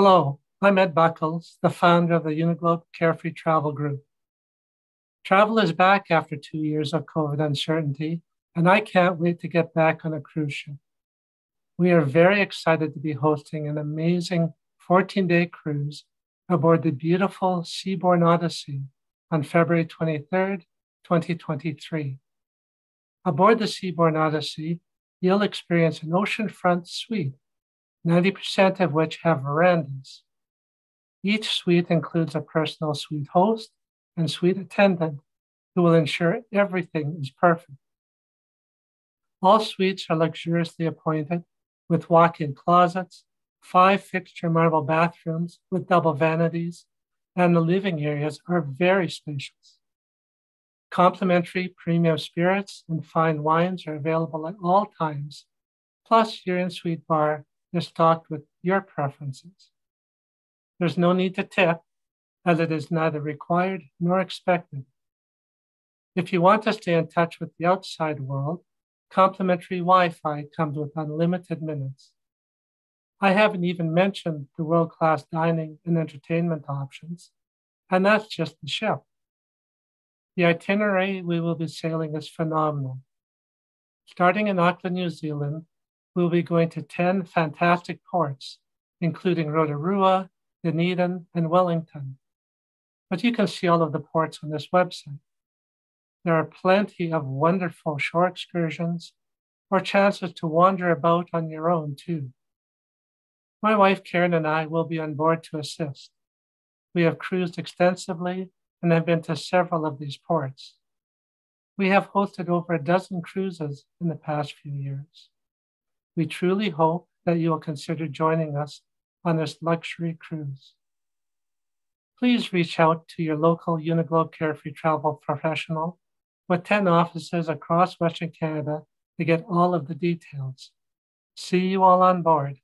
Hello, I'm Ed Buchholz, the founder of the Uniglobe Carefree Travel Group. Travel is back after two years of COVID uncertainty, and I can't wait to get back on a cruise ship. We are very excited to be hosting an amazing 14 day cruise aboard the beautiful Seabourn Odyssey on February 23rd, 2023. Aboard the Seabourn Odyssey, you'll experience an oceanfront suite, 90% of which have verandas. Each suite includes a personal suite host and suite attendant who will ensure everything is perfect. All suites are luxuriously appointed with walk in closets, five fixture marble bathrooms with double vanities, and the living areas are very spacious. Complimentary premium spirits and fine wines are available at all times, plus your in suite bar is stocked with your preferences. There's no need to tip, as it is neither required nor expected. If you want to stay in touch with the outside world, complimentary Wi Fi comes with unlimited minutes. I haven't even mentioned the world class dining and entertainment options, and that's just the ship. The itinerary we will be sailing is phenomenal. Starting in Auckland, New Zealand, we will be going to 10 fantastic ports, including Rotorua, Dunedin, and Wellington. But you can see all of the ports on this website. There are plenty of wonderful shore excursions or chances to wander about on your own, too. My wife Karen and I will be on board to assist. We have cruised extensively and have been to several of these ports. We have hosted over a dozen cruises in the past few years. We truly hope that you will consider joining us on this luxury cruise. Please reach out to your local Uniglobe Carefree Travel professional with 10 offices across Western Canada to get all of the details. See you all on board.